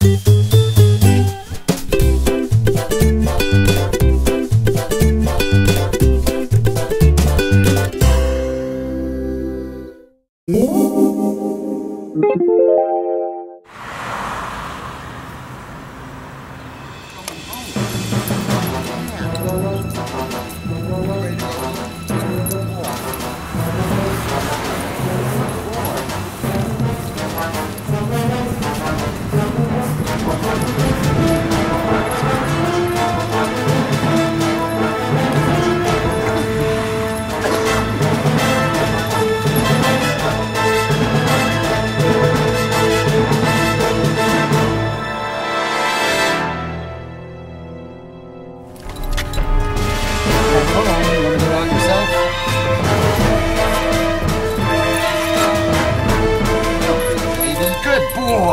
Hold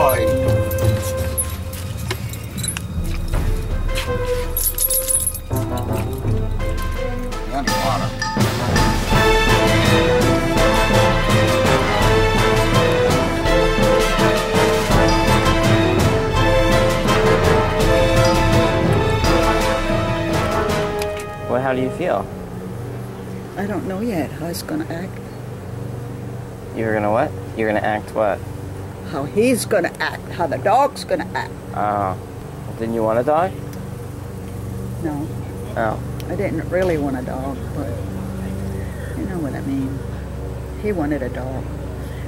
good boy. Underwater. Well, how do you feel? I don't know yet how he's going to act. You're gonna what? You're gonna act what? How he's going to act. How the dog's going to act. Oh. Didn't you want a dog? No, Oh. I didn't really want a dog, but you know what I mean. He wanted a dog.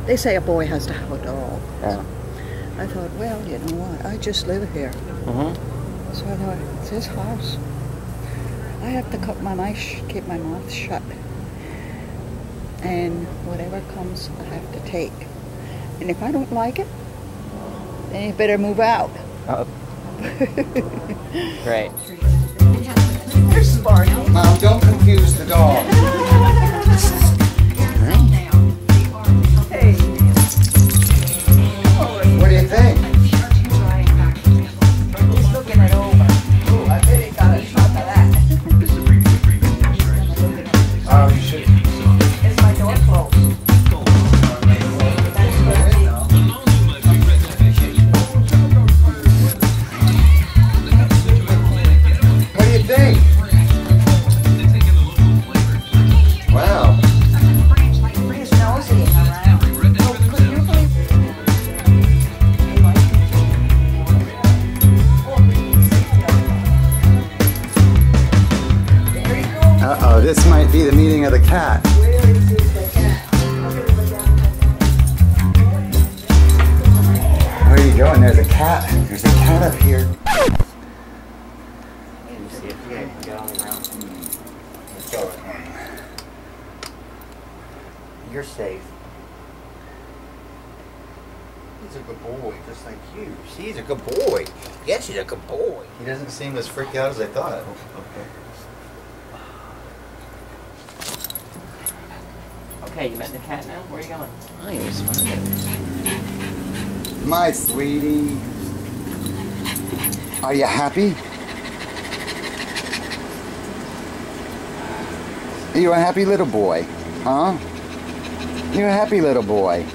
They say a boy has to have a dog. Yeah. I thought, well, you know what? I just live here. Mm-hmm. So I thought, it's his house. I have to cut my mouth, sh- keep my mouth shut. And whatever comes, I have to take. And if I don't like it, then you better move out. Uh, oh. Great. There's Sparky. There you go. Uh oh, this might be the meeting of the cat. Where is his cat? Where are you going? There's a cat. There's a cat up here. You see if you can get on the ground. Let's go. You're safe. He's a good boy, just like you. See, he's a good boy. Yes, he's a good boy. He doesn't seem as freaked out as I thought. Okay, you met the cat now? Where are you going? Oh, you're smiling. My sweetie. Are you happy? You're you a happy little boy? Huh? You're a happy little boy.